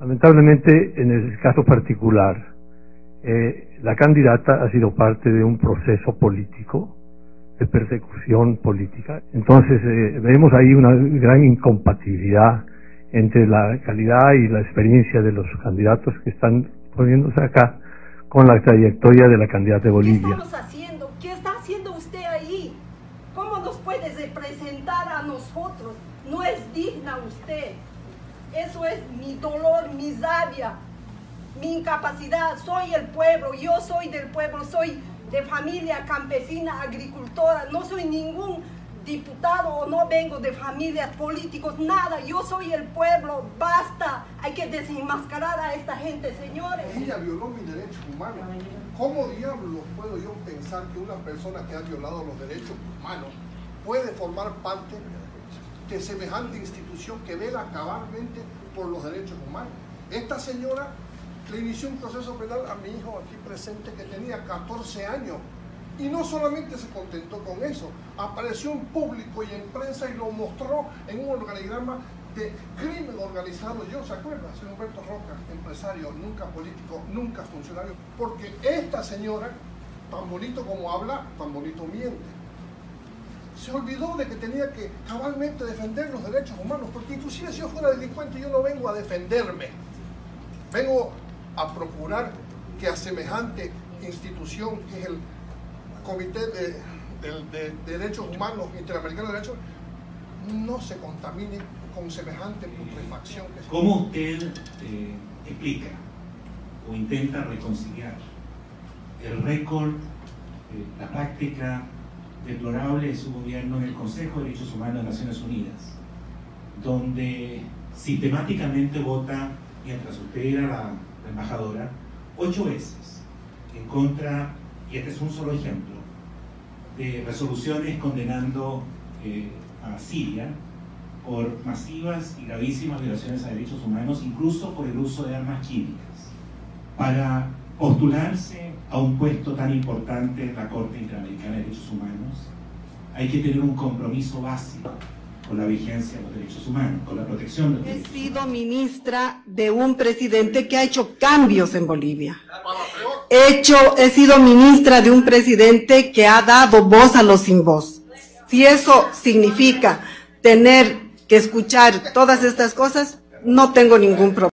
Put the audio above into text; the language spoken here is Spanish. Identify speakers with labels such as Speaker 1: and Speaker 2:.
Speaker 1: Lamentablemente, en el caso particular, eh, la candidata ha sido parte de un proceso político, de persecución política. Entonces, eh, vemos ahí una gran incompatibilidad entre la calidad y la experiencia de los candidatos que están poniéndose acá con la trayectoria de la candidata de Bolivia.
Speaker 2: ¿Qué estamos haciendo? ¿Qué está haciendo usted ahí? ¿Cómo nos puede representar a nosotros? No es digna usted. Eso es mi dolor, mi rabia, mi incapacidad. Soy el pueblo, yo soy del pueblo, soy de familia campesina, agricultora, no soy ningún diputado o no vengo de familias políticos, nada, yo soy el pueblo, basta, hay que desenmascarar a esta gente, señores.
Speaker 3: Ella violó mis derechos humanos. ¿Cómo diablos puedo yo pensar que una persona que ha violado los derechos humanos puede formar parte de semejante institución que vela cabalmente por los derechos humanos? Esta señora le inició un proceso penal a mi hijo aquí presente que tenía 14 años. Y no solamente se contentó con eso, apareció en público y en prensa y lo mostró en un organigrama de crimen organizado. Yo, ¿se acuerda? Soy Humberto Roca, empresario, nunca político, nunca funcionario. Porque esta señora, tan bonito como habla, tan bonito miente. Se olvidó de que tenía que cabalmente defender los derechos humanos, porque inclusive si yo fuera delincuente yo no vengo a defenderme. Vengo a procurar que a semejante institución que es el Comité de, Derechos Humanos Interamericano de Derechos no se contamine con semejante putrefacción.
Speaker 4: ¿Cómo usted eh, explica o intenta reconciliar el récord, eh, la práctica deplorable de su gobierno en el Consejo de Derechos Humanos de Naciones Unidas, donde sistemáticamente vota, mientras usted era la embajadora, ocho veces en contra, y este es un solo ejemplo, de resoluciones condenando eh, a Siria por masivas y gravísimas violaciones a derechos humanos, incluso por el uso de armas químicas. Para postularse a un puesto tan importante en la Corte Interamericana de Derechos Humanos, hay que tener un compromiso básico con la vigencia de los derechos humanos, con la protección de los
Speaker 2: He sido ministra de un presidente que ha hecho cambios en Bolivia. He, hecho, he sido ministra de un presidente que ha dado voz a los sin voz. Si eso significa tener que escuchar todas estas cosas, no tengo ningún problema.